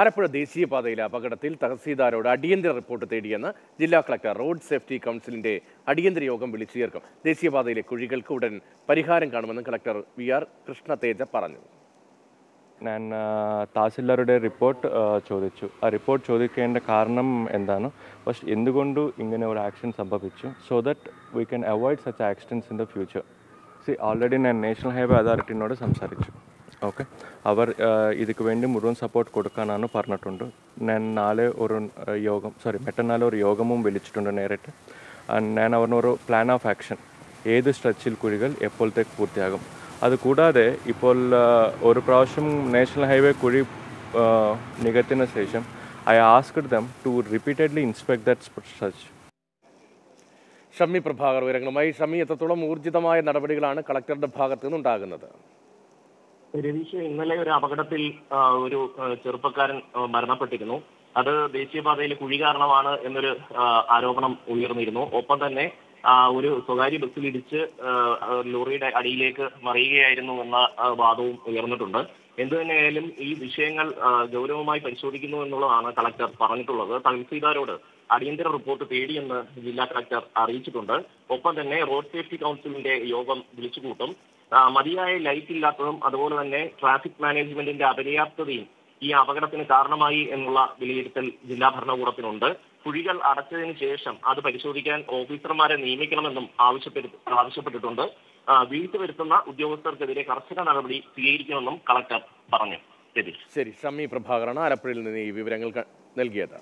ആലപ്പുഴ ദേശീയപാതയിലെ അപകടത്തിൽ തഹസീൽദാരോട് അടിയന്തര റിപ്പോർട്ട് തേടിയെന്ന് ജില്ലാ കളക്ടർ റോഡ് സേഫ്റ്റി കൗൺസിലിന്റെ അടിയന്തര യോഗം വിളിച്ചു ചേർക്കും ദേശീയപാതയിലെ കുഴികൾക്ക് ഉടൻ പരിഹാരം കാണുമെന്നും കളക്ടർ വി ആർ കൃഷ്ണതേജ പറഞ്ഞു. ഞാൻ തഹസീൽദാരുടെ റിപ്പോർട്ട് ചോദിച്ചു. ആ റിപ്പോർട്ട് ചോദിക്കേണ്ട കാരണം എന്താണ്? ഫസ്റ്റ് എന്തുകൊണ്ട് ഇങ്ങനെ ഒരു ആക്ഷൻ സംഭവിച്ചു? So that we can avoid such accidents in the future see already ഞാൻ നാഷണൽ ഹൈവേ അതോറിറ്റിനോട് സംസാരിച്ചു. ഓക്കെ. അവർ ഇതിക്ക് വേണ്ടി മുഴുവൻ സപ്പോർട്ട് കൊടുക്കാനാണ് പറഞ്ഞിട്ടുണ്ട്. ഞാൻ നാളെ ഒരു യോഗം സോറി മറ്റന്നാളെ ഒരു യോഗവും വിളിച്ചിട്ടുണ്ട് നേരിട്ട്. ഞാൻ അവനൊരു പ്ലാൻ ഓഫ് ആക്ഷൻ ഏത് സ്ട്രെച്ചിൽ കുഴികൾ എപ്പോഴത്തേക്ക് പൂർത്തിയാകും. അതുകൂടാതെ ഇപ്പോൾ ഒരു പ്രാവശ്യം നാഷണൽ ഹൈവേ കുഴി നികത്തിന് ശേഷം I asked them to repeatedly inspect that stretch Shammi Prabhakar വിവരങ്ങളുമായി. ഷമ്മി എത്രത്തോളം ഊർജിതമായ നടപടികളാണ് കളക്ടറുടെ ഭാഗത്തു നിന്നുണ്ടാകുന്നത്? രതീഷ് ഇന്നലെ ഒരു അപകടത്തിൽ ഒരു ചെറുപ്പക്കാരൻ മരണപ്പെട്ടിരുന്നു. അത് ദേശീയപാതയിൽ കുഴി കാരണമാണ് എന്നൊരു ആരോപണം ഉയർന്നിരുന്നു. ഒപ്പം തന്നെ ഒരു സ്വകാര്യ ബസ്സിൽ ഇടിച്ച് ലോറിയുടെ അടിയിലേക്ക് മറിയുകയായിരുന്നു എന്ന വാദവും ഉയർന്നിട്ടുണ്ട്. എന്തു തന്നെയായാലും ഈ വിഷയങ്ങൾ ഗൗരവമായി പരിശോധിക്കുന്നു എന്നുള്ളതാണ് കളക്ടർ പറഞ്ഞിട്ടുള്ളത്. തഹസീൽദാരോട് അടിയന്തര റിപ്പോർട്ട് തേടിയെന്ന് ജില്ലാ കളക്ടർ അറിയിച്ചിട്ടുണ്ട്. ഒപ്പം തന്നെ റോഡ് സേഫ്റ്റി കൗൺസിലിന്റെ യോഗം വിളിച്ചുകൂട്ടും. മതിയായ ലൈറ്റ് ഇല്ലാത്തതും അതുപോലെ തന്നെ ട്രാഫിക് മാനേജ്മെന്റിന്റെ അപര്യാപ്തതയും ഈ അപകടത്തിന് കാരണമായി എന്നുള്ള വിലയിരുത്തൽ ജില്ലാ ഭരണകൂടത്തിനുണ്ട്. കുഴികൾ അടച്ചതിന് ശേഷം അത് പരിശോധിക്കാൻ ഓഫീസർമാരെ നിയമിക്കണമെന്നും ആവശ്യപ്പെട്ടു ആവശ്യപ്പെട്ടിട്ടുണ്ട്. വീഴ്ച വരുത്തുന്ന ഉദ്യോഗസ്ഥർക്കെതിരെ കർശന നടപടി സ്വീകരിക്കുമെന്നും കളക്ടർ പറഞ്ഞു. ശരി ശരി ഷമ്മി ആലപ്പുഴയിൽ നിന്ന് ഈ വിവരങ്ങൾ നൽകിയത്.